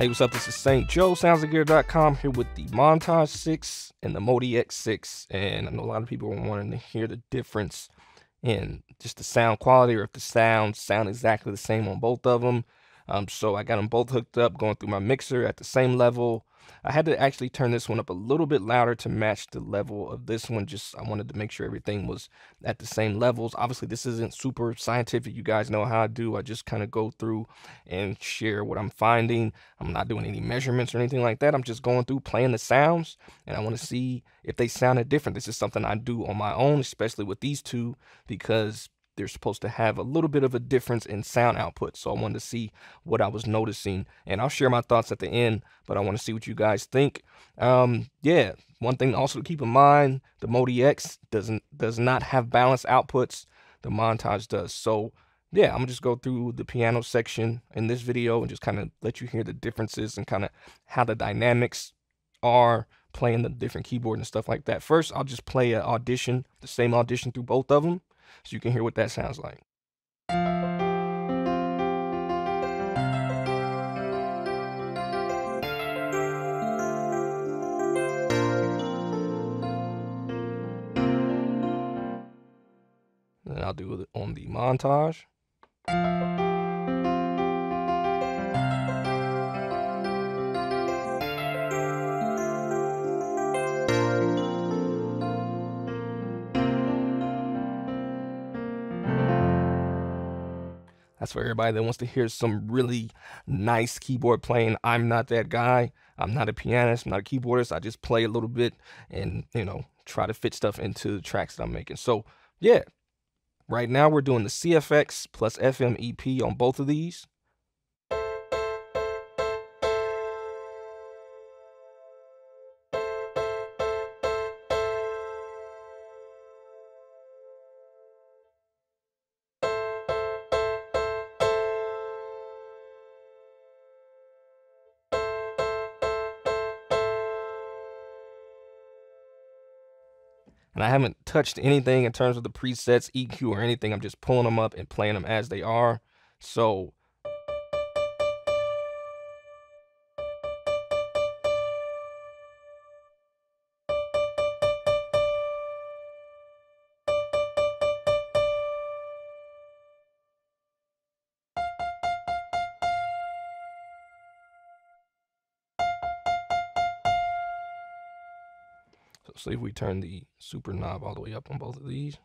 Hey, what's up? This is St. Joe, soundsandgear.com here with the Montage 6 and the MODX6. And I know a lot of people are wanting to hear the difference in just the sound quality or if the sounds sound exactly the same on both of them. Um, so I got them both hooked up, going through my mixer at the same level. I had to actually turn this one up a little bit louder to match the level of this one. Just I wanted to make sure everything was at the same levels. Obviously, this isn't super scientific. You guys know how I do. I just kind of go through and share what I'm finding. I'm not doing any measurements or anything like that. I'm just going through playing the sounds, and I want to see if they sounded different. This is something I do on my own, especially with these two, because they're supposed to have a little bit of a difference in sound output. So I wanted to see what I was noticing, and I'll share my thoughts at the end. But I want to see what you guys think. Um, yeah, one thing also to keep in mind: the MODX doesn't does not have balanced outputs. The Montage does. So yeah, I'm gonna just go through the piano section in this video and just kind of let you hear the differences and kind of how the dynamics are playing the different keyboard and stuff like that. First, I'll just play an audition, the same audition through both of them, so you can hear what that sounds like. Then I'll do it on the montage. That's for everybody that wants to hear some really nice keyboard playing. I'm not that guy. I'm not a pianist. I'm not a keyboardist. I just play a little bit and, you know, try to fit stuff into the tracks that I'm making. So, yeah. Right now we're doing the CFX plus FM EP on both of these. And I haven't touched anything in terms of the presets, EQ, or anything. I'm just pulling them up and playing them as they are. So turn the super knob all the way up on both of these.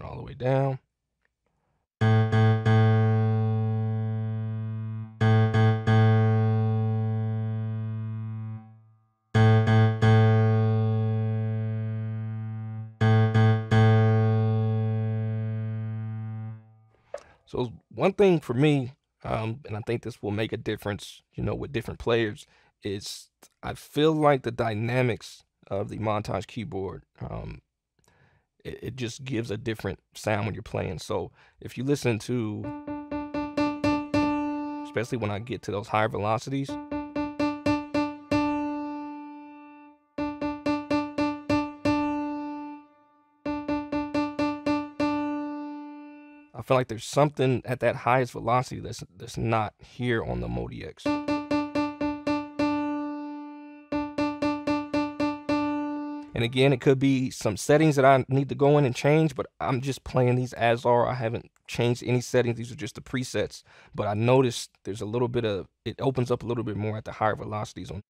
All the way down. So one thing for me, um, and I think this will make a difference, you know, with different players, is I feel like the dynamics of the montage keyboard, um, it, it just gives a different sound when you're playing. So if you listen to, especially when I get to those higher velocities. I feel like there's something at that highest velocity that's that's not here on the MODX. And again, it could be some settings that I need to go in and change, but I'm just playing these as are. I haven't changed any settings. These are just the presets. But I noticed there's a little bit of, it opens up a little bit more at the higher velocities on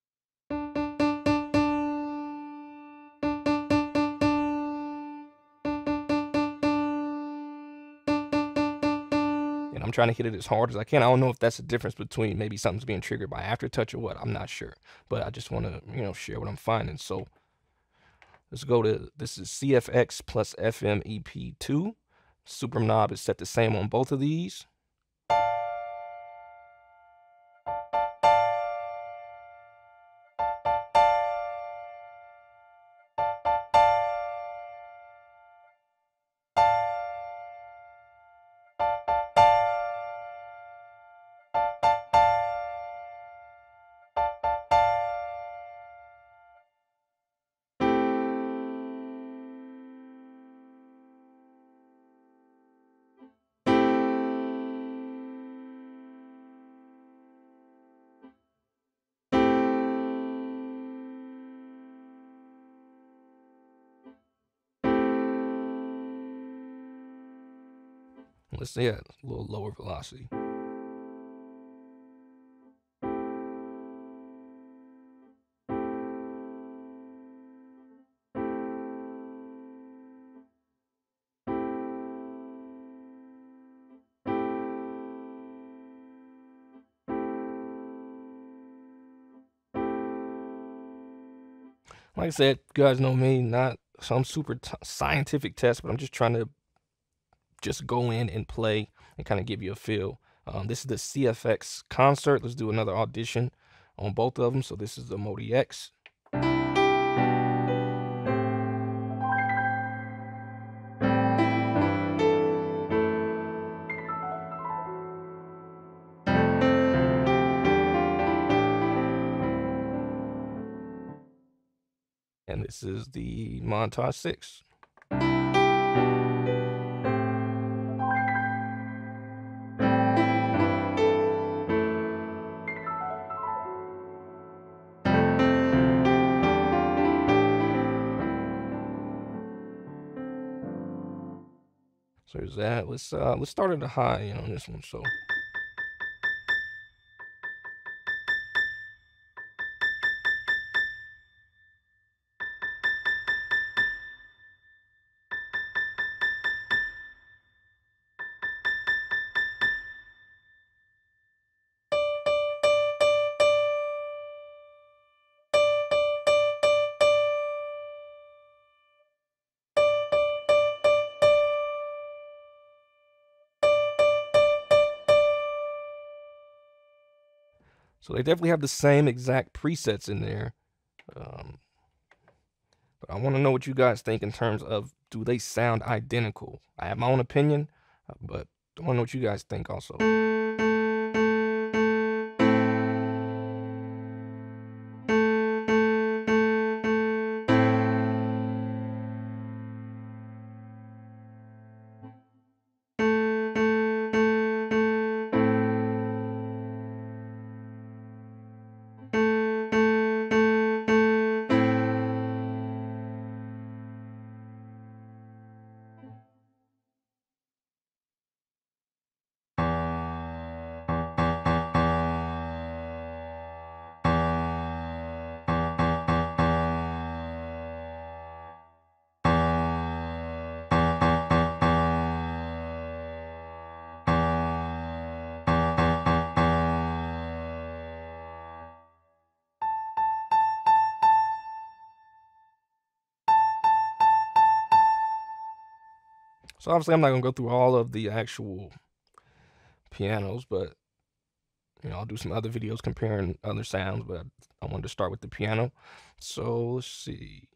I'm trying to hit it as hard as I can. I don't know if that's the difference between maybe something's being triggered by aftertouch or what. I'm not sure, but I just want to you know share what I'm finding. So let's go to this is CFX plus FM EP2. Super knob is set the same on both of these. Let's say a little lower velocity. Like I said, you guys know me, not some super scientific test, but I'm just trying to just go in and play and kind of give you a feel. Um, this is the CFX concert. Let's do another audition on both of them. So this is the MODX. And this is the Montage 6. There's that. Let's uh let's start at a high on this one. So So they definitely have the same exact presets in there. Um, but I want to know what you guys think in terms of do they sound identical? I have my own opinion, uh, but I want to know what you guys think also. So obviously I'm not gonna go through all of the actual pianos, but you know, I'll do some other videos comparing other sounds, but I wanted to start with the piano. So let's see.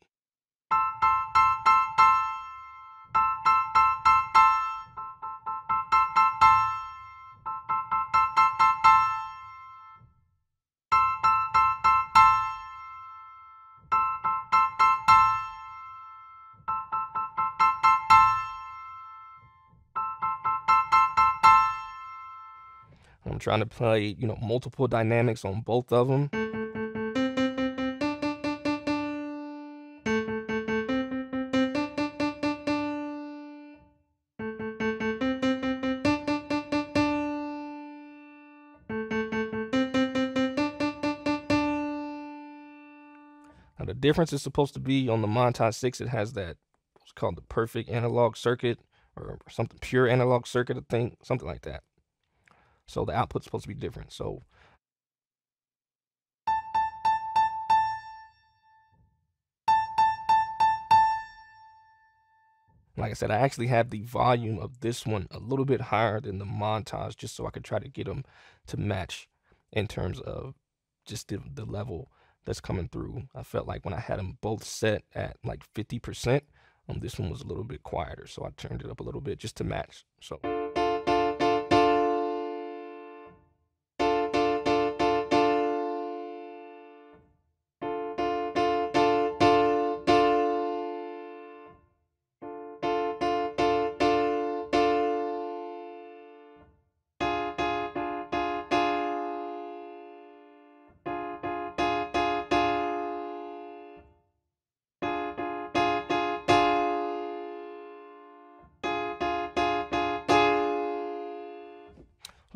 I'm trying to play, you know, multiple dynamics on both of them. Now the difference is supposed to be on the Montage 6, it has that what's called the perfect analog circuit or something pure analog circuit, I think, something like that. So the output's supposed to be different. So like I said, I actually have the volume of this one a little bit higher than the montage just so I could try to get them to match in terms of just the, the level that's coming through. I felt like when I had them both set at like 50%, um, this one was a little bit quieter. So I turned it up a little bit just to match. So.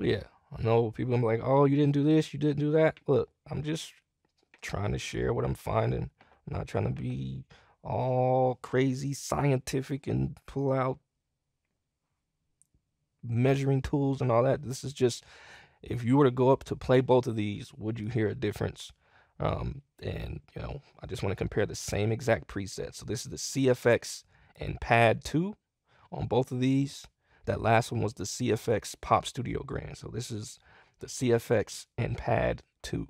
So yeah, I know people are like, oh, you didn't do this, you didn't do that. Look, I'm just trying to share what I'm finding. I'm not trying to be all crazy scientific and pull out measuring tools and all that. This is just if you were to go up to play both of these, would you hear a difference? Um, and you know, I just want to compare the same exact preset. So this is the CFX and Pad 2 on both of these. That last one was the CFX Pop Studio Grand. So this is the CFX and Pad 2.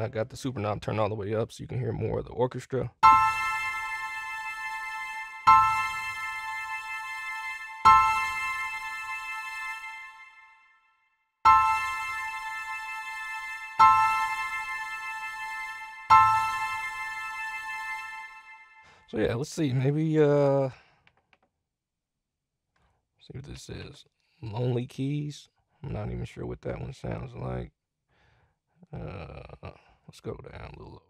I got the super knob turned all the way up so you can hear more of the orchestra. So yeah, let's see. Maybe uh see what this is. Lonely Keys. I'm not even sure what that one sounds like. Uh, let's go down a little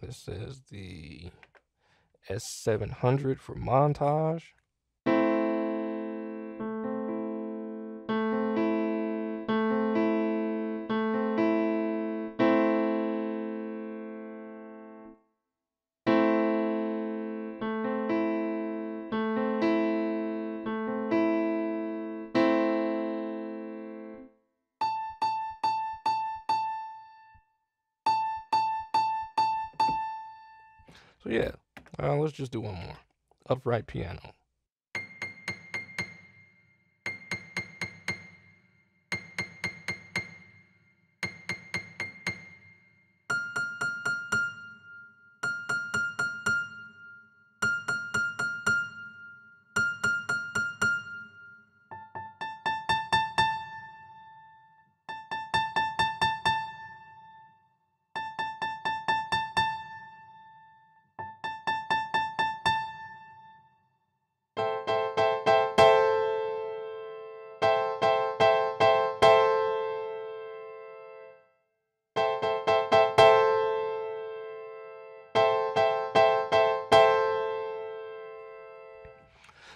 This is the S700 for montage. So yeah, uh, let's just do one more. Upright piano.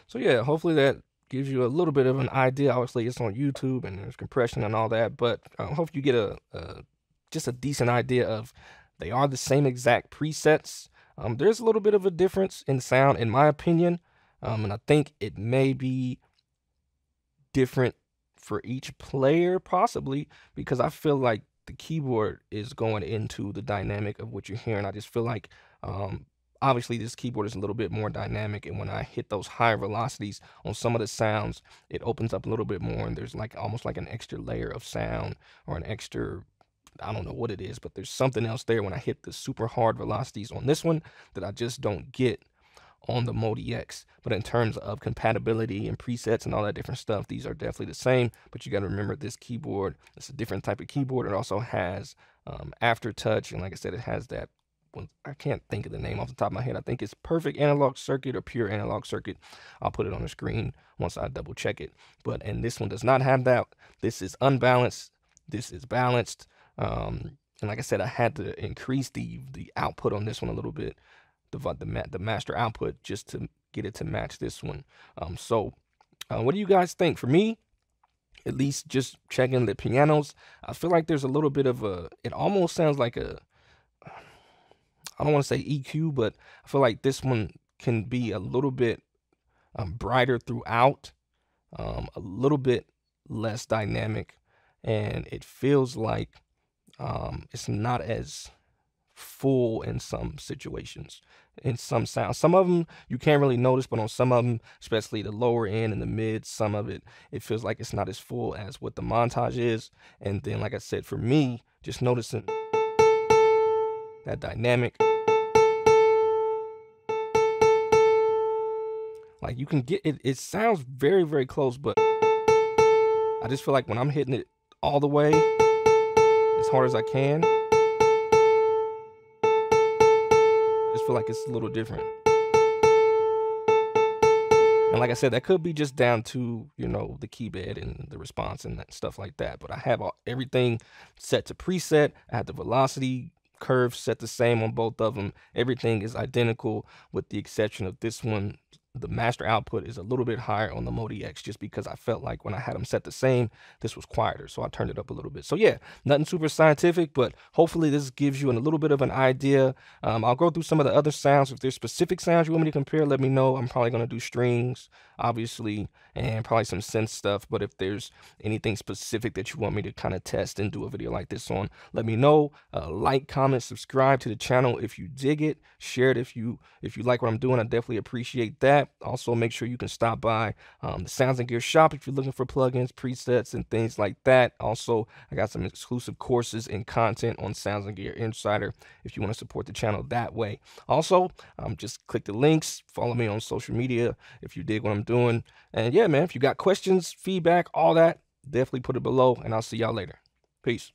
So yeah, hopefully that gives you a little bit of an idea. Obviously, it's on YouTube and there's compression and all that, but I hope you get a, a just a decent idea of they are the same exact presets. Um, there's a little bit of a difference in sound, in my opinion, um, and I think it may be different for each player, possibly because I feel like the keyboard is going into the dynamic of what you're hearing. I just feel like um, obviously this keyboard is a little bit more dynamic and when I hit those higher velocities on some of the sounds it opens up a little bit more and there's like almost like an extra layer of sound or an extra I don't know what it is but there's something else there when I hit the super hard velocities on this one that I just don't get on the MODX. But in terms of compatibility and presets and all that different stuff, these are definitely the same. But you got to remember this keyboard, it's a different type of keyboard. It also has um, aftertouch. And like I said, it has that I can't think of the name off the top of my head. I think it's perfect analog circuit or pure analog circuit. I'll put it on the screen once I double check it. But and this one does not have that. This is unbalanced. This is balanced. Um, and like I said, I had to increase the the output on this one a little bit, the the, the master output just to get it to match this one. Um, so, uh, what do you guys think? For me, at least just checking the pianos, I feel like there's a little bit of a. It almost sounds like a I don't want to say EQ, but I feel like this one can be a little bit um, brighter throughout, um, a little bit less dynamic, and it feels like um, it's not as full in some situations, in some sounds. Some of them you can't really notice, but on some of them, especially the lower end and the mid, some of it, it feels like it's not as full as what the montage is. And then, like I said, for me, just noticing that dynamic. Like you can get it, it sounds very, very close, but I just feel like when I'm hitting it all the way, as hard as I can, I just feel like it's a little different. And like I said, that could be just down to, you know, the key bed and the response and that stuff like that. But I have all, everything set to preset. I have the velocity curve set the same on both of them. Everything is identical with the exception of this one the master output is a little bit higher on the MODX just because I felt like when I had them set the same, this was quieter. So I turned it up a little bit. So yeah, nothing super scientific, but hopefully this gives you a little bit of an idea. Um, I'll go through some of the other sounds. If there's specific sounds you want me to compare, let me know. I'm probably going to do strings, obviously, and probably some synth stuff. But if there's anything specific that you want me to kind of test and do a video like this on, let me know. Uh, like, comment, subscribe to the channel if you dig it. Share it if you if you like what I'm doing. I definitely appreciate Also, make sure you can stop by um, the Sounds and Gear shop if you're looking for plugins, presets, and things like that. Also, I got some exclusive courses and content on Sounds and Gear Insider if you want to support the channel that way. Also, um, just click the links, follow me on social media if you dig what I'm doing. And yeah, man, if you got questions, feedback, all that, definitely put it below, and I'll see y'all later. Peace.